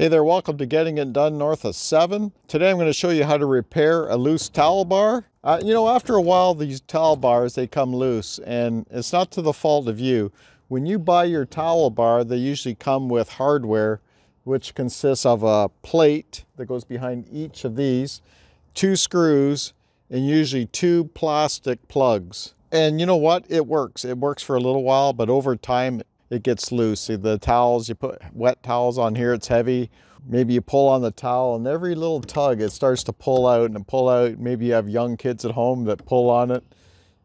Hey there, welcome to Getting It Done North of 7. Today I'm going to show you how to repair a loose towel bar. Uh, you know, after a while, these towel bars, they come loose and it's not to the fault of you. When you buy your towel bar, they usually come with hardware, which consists of a plate that goes behind each of these, two screws, and usually two plastic plugs. And you know what? It works. It works for a little while, but over time, it gets loose. See the towels, you put wet towels on here, it's heavy. Maybe you pull on the towel and every little tug, it starts to pull out and pull out. Maybe you have young kids at home that pull on it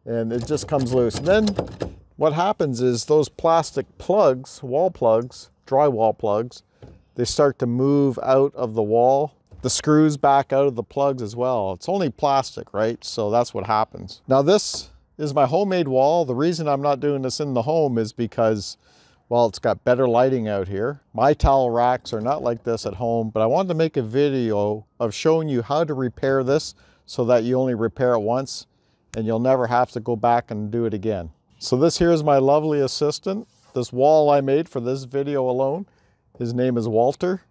and it just comes loose. And then what happens is those plastic plugs, wall plugs, drywall plugs, they start to move out of the wall. The screws back out of the plugs as well. It's only plastic, right? So that's what happens. Now this is my homemade wall. The reason I'm not doing this in the home is because, well, it's got better lighting out here. My towel racks are not like this at home, but I wanted to make a video of showing you how to repair this so that you only repair it once and you'll never have to go back and do it again. So this here is my lovely assistant. This wall I made for this video alone. His name is Walter.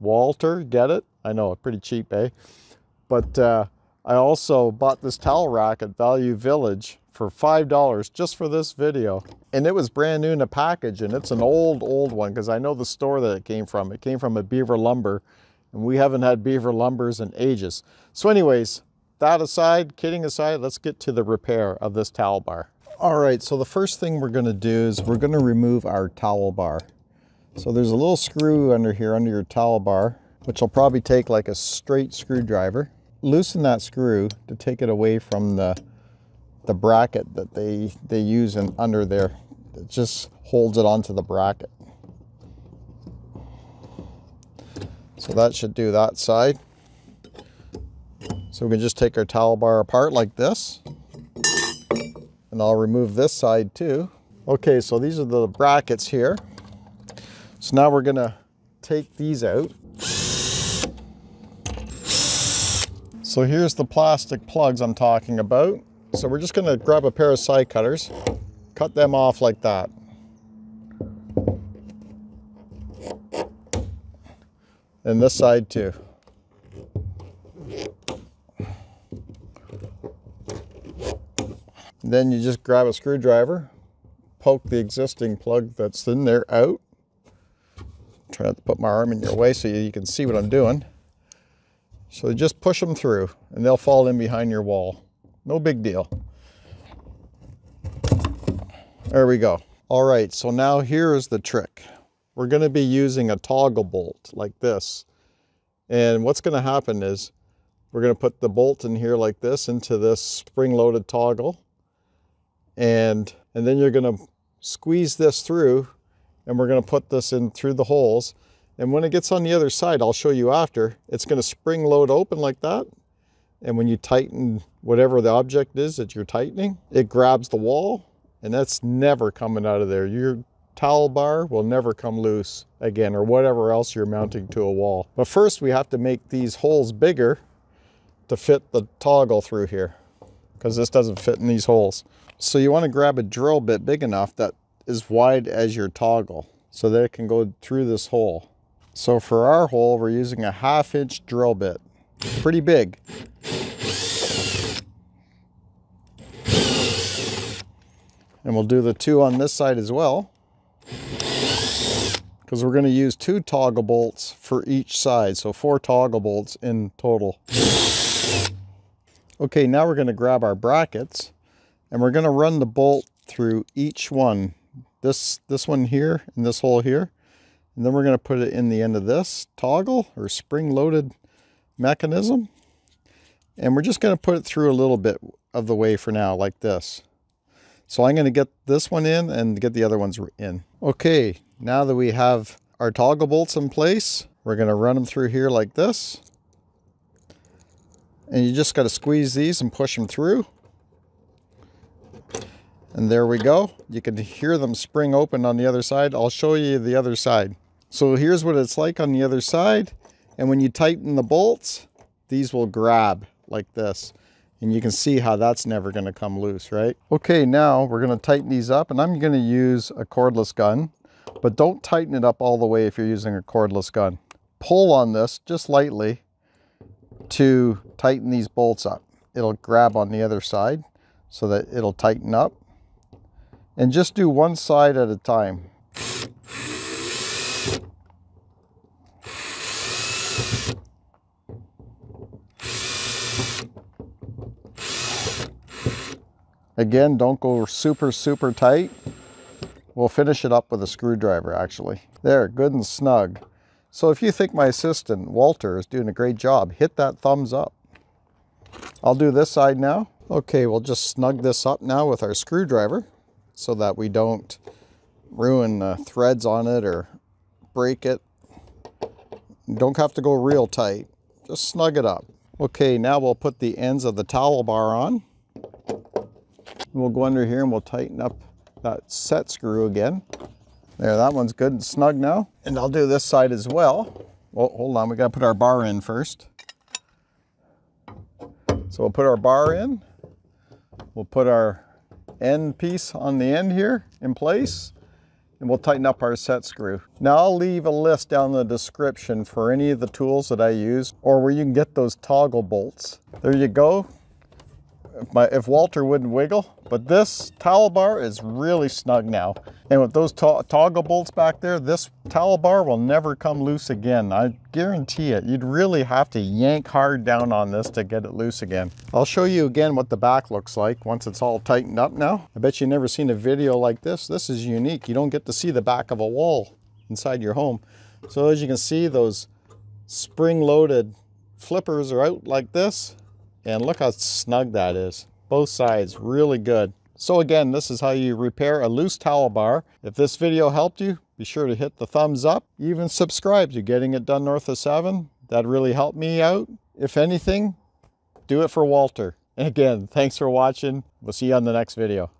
Walter, get it? I know, pretty cheap, eh? But uh, I also bought this towel rack at Value Village for $5 just for this video. And it was brand new in a package and it's an old, old one because I know the store that it came from. It came from a Beaver Lumber and we haven't had Beaver Lumbers in ages. So anyways, that aside, kidding aside, let's get to the repair of this towel bar. All right, so the first thing we're gonna do is we're gonna remove our towel bar. So there's a little screw under here, under your towel bar, which will probably take like a straight screwdriver. Loosen that screw to take it away from the the bracket that they, they use in, under there. It just holds it onto the bracket. So that should do that side. So we can just take our towel bar apart like this. And I'll remove this side too. Okay, so these are the brackets here. So now we're gonna take these out. So here's the plastic plugs I'm talking about. So we're just gonna grab a pair of side cutters, cut them off like that. And this side too. Then you just grab a screwdriver, poke the existing plug that's in there out. Try not to put my arm in your way so you can see what I'm doing. So just push them through and they'll fall in behind your wall. No big deal. There we go. All right, so now here is the trick. We're gonna be using a toggle bolt like this. And what's gonna happen is we're gonna put the bolt in here like this into this spring-loaded toggle. And, and then you're gonna squeeze this through and we're gonna put this in through the holes. And when it gets on the other side, I'll show you after, it's gonna spring load open like that. And when you tighten whatever the object is that you're tightening, it grabs the wall and that's never coming out of there. Your towel bar will never come loose again or whatever else you're mounting to a wall. But first we have to make these holes bigger to fit the toggle through here because this doesn't fit in these holes. So you want to grab a drill bit big enough that is wide as your toggle so that it can go through this hole. So for our hole, we're using a half inch drill bit, pretty big. And we'll do the two on this side as well. Because we're going to use two toggle bolts for each side. So four toggle bolts in total. Okay, now we're going to grab our brackets. And we're going to run the bolt through each one. This, this one here and this hole here. And then we're going to put it in the end of this toggle or spring-loaded mechanism. And we're just going to put it through a little bit of the way for now, like this. So I'm going to get this one in and get the other ones in. Okay, now that we have our toggle bolts in place, we're going to run them through here like this. And you just got to squeeze these and push them through. And there we go. You can hear them spring open on the other side. I'll show you the other side. So here's what it's like on the other side. And when you tighten the bolts, these will grab like this. And you can see how that's never going to come loose, right? Okay, now we're going to tighten these up and I'm going to use a cordless gun, but don't tighten it up all the way if you're using a cordless gun. pull on this just lightly to tighten these bolts up. It'll grab on the other side so that it'll tighten up. And just do one side at a time. Again, don't go super, super tight. We'll finish it up with a screwdriver actually. There, good and snug. So if you think my assistant, Walter, is doing a great job, hit that thumbs up. I'll do this side now. Okay, we'll just snug this up now with our screwdriver so that we don't ruin the threads on it or break it. Don't have to go real tight, just snug it up. Okay, now we'll put the ends of the towel bar on. We'll go under here and we'll tighten up that set screw again. There, that one's good and snug now. And I'll do this side as well. Well, hold on, we gotta put our bar in first. So we'll put our bar in. We'll put our end piece on the end here in place and we'll tighten up our set screw. Now I'll leave a list down in the description for any of the tools that I use or where you can get those toggle bolts. There you go if, my, if Walter wouldn't wiggle. But this towel bar is really snug now. And with those to toggle bolts back there, this towel bar will never come loose again. I guarantee it. You'd really have to yank hard down on this to get it loose again. I'll show you again what the back looks like once it's all tightened up now. I bet you've never seen a video like this. This is unique. You don't get to see the back of a wall inside your home. So as you can see, those spring-loaded flippers are out like this and look how snug that is. Both sides, really good. So again, this is how you repair a loose towel bar. If this video helped you, be sure to hit the thumbs up. Even subscribe to Getting It Done North of 7. That really helped me out. If anything, do it for Walter. And again, thanks for watching. We'll see you on the next video.